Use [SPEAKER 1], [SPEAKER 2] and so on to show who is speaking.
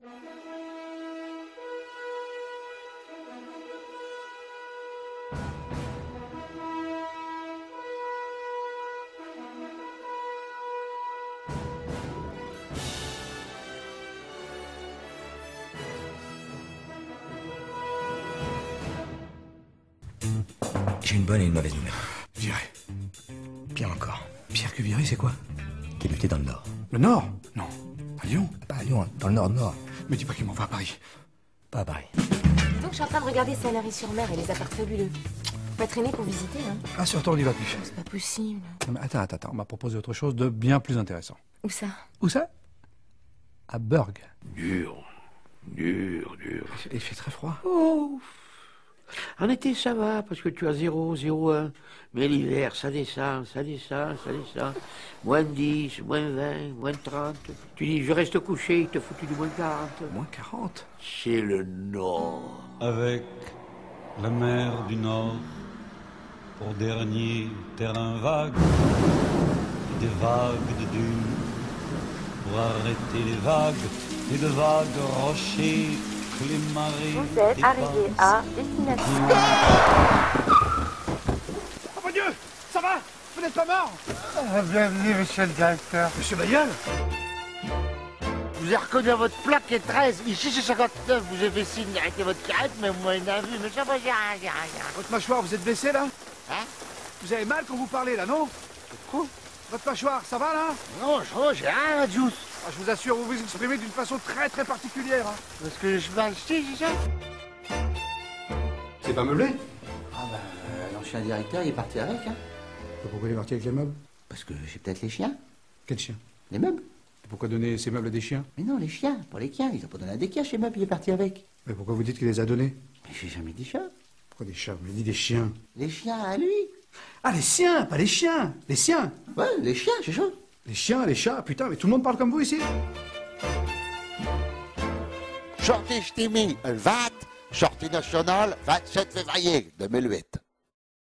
[SPEAKER 1] J'ai une bonne et une mauvaise nouvelle.
[SPEAKER 2] Viré.
[SPEAKER 1] Pire encore.
[SPEAKER 2] Pire que viré, c'est quoi?
[SPEAKER 1] Muté dans le Nord.
[SPEAKER 2] Le Nord? Non. À Lyon
[SPEAKER 1] à Lyon, hein, dans le Nord-Nord.
[SPEAKER 2] Mais dis pas qu'il m'en va à Paris.
[SPEAKER 1] Pas à Paris.
[SPEAKER 3] Dis donc, je suis en train de regarder Sanary-sur-Mer et les apparts fabuleux. Pas traîner pour visiter, hein.
[SPEAKER 2] Ah, sur toi, on n'y va plus.
[SPEAKER 3] C'est pas possible.
[SPEAKER 2] Non, mais attends, attends, attends. On m'a proposé autre chose de bien plus intéressant.
[SPEAKER 3] Où ça?
[SPEAKER 2] Où ça? À Burg.
[SPEAKER 4] Dur, dur, dur.
[SPEAKER 2] Il fait très froid.
[SPEAKER 4] Oh En été, ça va, parce que tu as 0, 0, 1. Mais l'hiver, ça descend, ça descend, ça descend. Moins 10, moins 20, moins 30. Tu dis, je reste couché, il te foutu du moins 40.
[SPEAKER 2] Moins 40.
[SPEAKER 4] C'est le Nord.
[SPEAKER 5] avec la mer du Nord pour dernier terrain vague, et des vagues de dunes pour arrêter les vagues et de vagues rochers.
[SPEAKER 3] Vous êtes arrivé à destination.
[SPEAKER 2] Oh mon Dieu Ça va? Vous n'êtes pas mort?
[SPEAKER 6] Bienvenue, monsieur le directeur.
[SPEAKER 2] Monsieur Bayal
[SPEAKER 4] Vous avez reconnu à votre plaque est 13. Ici, c'est 59. Vous avez fait signe d'arrêter votre carrette, mais vous m'avez pas vu. Mais ça va, rien, rien, rien.
[SPEAKER 2] Votre mâchoire, vous êtes blessé là?
[SPEAKER 4] Hein?
[SPEAKER 2] Vous avez mal quand vous parlez là, non?
[SPEAKER 4] Quoi?
[SPEAKER 2] Votre mâchoire, ça va là
[SPEAKER 4] Non, va, j'ai rien, juice.
[SPEAKER 2] Ah, Je vous assure, vous vous exprimez d'une façon très très particulière. hein.
[SPEAKER 4] Parce que je m'en c'est ça
[SPEAKER 2] C'est pas meublé
[SPEAKER 7] Ah bah, euh, l'ancien directeur, il est parti avec, hein.
[SPEAKER 2] Pourquoi il est parti avec les meubles
[SPEAKER 7] Parce que j'ai peut-être les chiens.
[SPEAKER 2] Quel chien
[SPEAKER 7] Les meubles.
[SPEAKER 2] Pourquoi donner ces meubles à des chiens
[SPEAKER 7] Mais non, les chiens, pour les chiens. Ils ont pas donné à des chiens chez meubles, il est parti avec.
[SPEAKER 2] Mais pourquoi vous dites qu'il les a donnés
[SPEAKER 7] Mais j'ai jamais dit ça.
[SPEAKER 2] Pourquoi des chats Mais dit des chiens.
[SPEAKER 7] Les chiens à lui.
[SPEAKER 2] Ah, les siens, pas les chiens Les siens
[SPEAKER 7] Ouais, les chiens, c'est chaud.
[SPEAKER 2] Les chiens, les chats, putain, mais tout le monde parle comme vous ici
[SPEAKER 4] Sortie Stimi, le 20, sortie nationale, 27 février 2008.